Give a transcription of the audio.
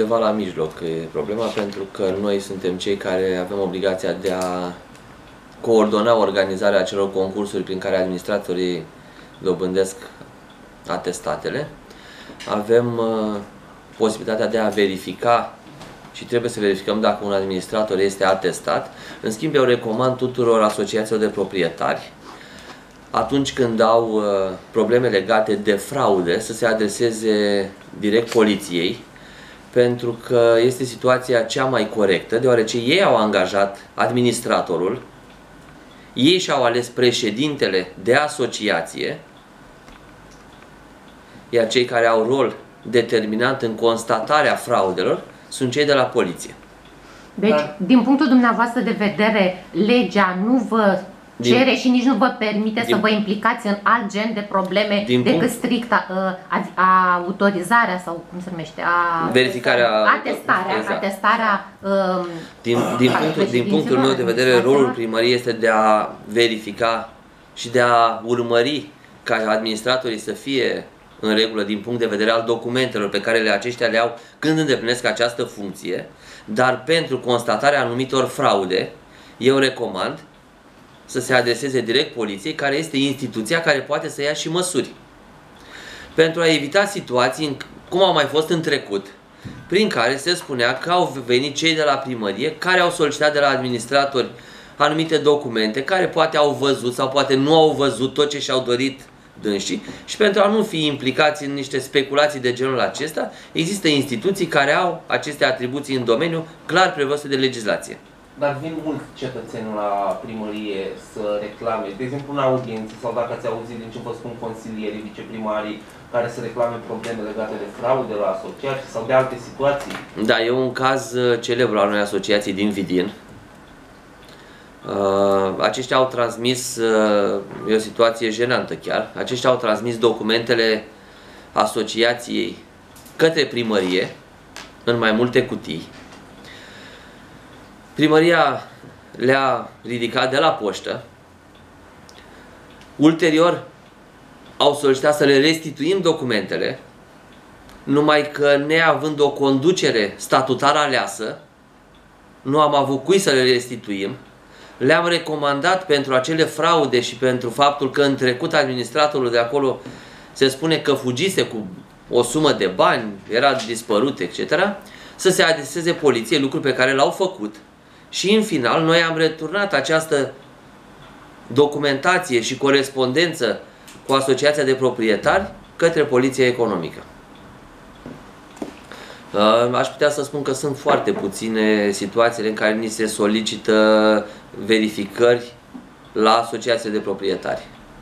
undeva la mijloc e problema, pentru că noi suntem cei care avem obligația de a coordona organizarea acelor concursuri prin care administratorii dobândesc atestatele. Avem uh, posibilitatea de a verifica și trebuie să verificăm dacă un administrator este atestat. În schimb, eu recomand tuturor asociațiilor de proprietari atunci când au uh, probleme legate de fraude să se adreseze direct poliției pentru că este situația cea mai corectă, deoarece ei au angajat administratorul, ei și-au ales președintele de asociație, iar cei care au rol determinant în constatarea fraudelor sunt cei de la poliție. Deci, Dar... din punctul dumneavoastră de vedere, legea nu vă din, cere și nici nu vă permite din, să vă implicați în alt gen de probleme din decât punct, strict a, a, a, autorizarea sau cum se numește, a, verificarea, atestarea, exact. atestarea um, din, din, punctul, din punctul meu de vedere, rolul primăriei este de a verifica și de a urmări ca administratorii să fie în regulă din punct de vedere al documentelor pe care le aceștia le au când îndeplinesc această funcție, dar pentru constatarea anumitor fraude, eu recomand să se adreseze direct poliției, care este instituția care poate să ia și măsuri. Pentru a evita situații, cum au mai fost în trecut, prin care se spunea că au venit cei de la primărie care au solicitat de la administratori anumite documente, care poate au văzut sau poate nu au văzut tot ce și-au dorit dânsii și pentru a nu fi implicați în niște speculații de genul acesta, există instituții care au aceste atribuții în domeniu clar prevăzute de legislație. Dar vin mulți cetățeni la primărie să reclame, de exemplu în audiență sau dacă ați auzit din ce vă spun consilierii, viceprimarii, care să reclame probleme legate de fraude la asociații sau de alte situații. Da, e un caz uh, celebru al unei asociații din Vidin. Uh, aceștia au transmis, uh, e o situație jenantă chiar, aceștia au transmis documentele asociației către primărie în mai multe cutii Primăria le-a ridicat de la poștă. Ulterior au solicitat să le restituim documentele, numai că neavând o conducere statutară aleasă, nu am avut cui să le restituim. Le-am recomandat pentru acele fraude și pentru faptul că în trecut administratorul de acolo se spune că fugise cu o sumă de bani, era dispărut, etc., să se adreseze poliției, lucru pe care l-au făcut. Și în final noi am returnat această documentație și corespondență cu Asociația de Proprietari către Poliția Economică. Uh, aș putea să spun că sunt foarte puține situațiile în care ni se solicită verificări la Asociația de Proprietari.